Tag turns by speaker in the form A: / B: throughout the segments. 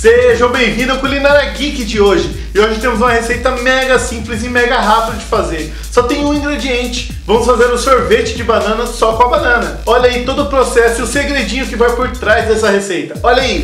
A: Sejam bem-vindos ao Culinária Geek de hoje. E hoje temos uma receita mega simples e mega rápida de fazer. Só tem um ingrediente. Vamos fazer o um sorvete de banana só com a banana. Olha aí todo o processo e o segredinho que vai por trás dessa receita. Olha aí.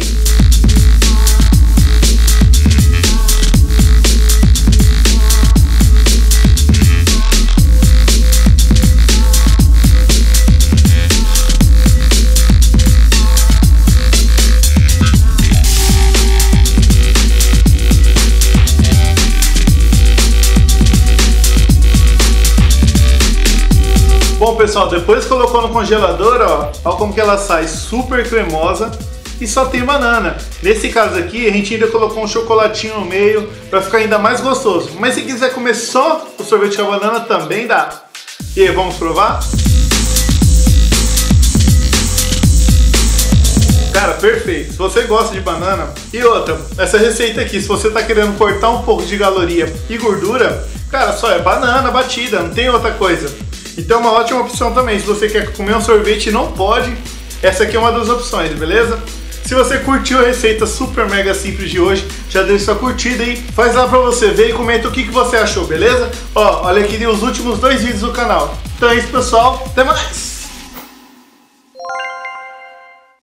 A: Bom pessoal, depois colocou no congelador, ó, olha como que ela sai super cremosa e só tem banana. Nesse caso aqui, a gente ainda colocou um chocolatinho no meio para ficar ainda mais gostoso. Mas se quiser comer só o sorvete com a banana, também dá. E aí, vamos provar? Cara, perfeito. Se você gosta de banana. E outra, essa receita aqui, se você tá querendo cortar um pouco de caloria e gordura, cara, só é banana batida, não tem outra coisa. Então é uma ótima opção também. Se você quer comer um sorvete e não pode, essa aqui é uma das opções, beleza? Se você curtiu a receita super mega simples de hoje, já deixa sua curtida aí, faz lá pra você ver e comenta o que, que você achou, beleza? Ó, olha aqui os últimos dois vídeos do canal. Então é isso pessoal, até mais!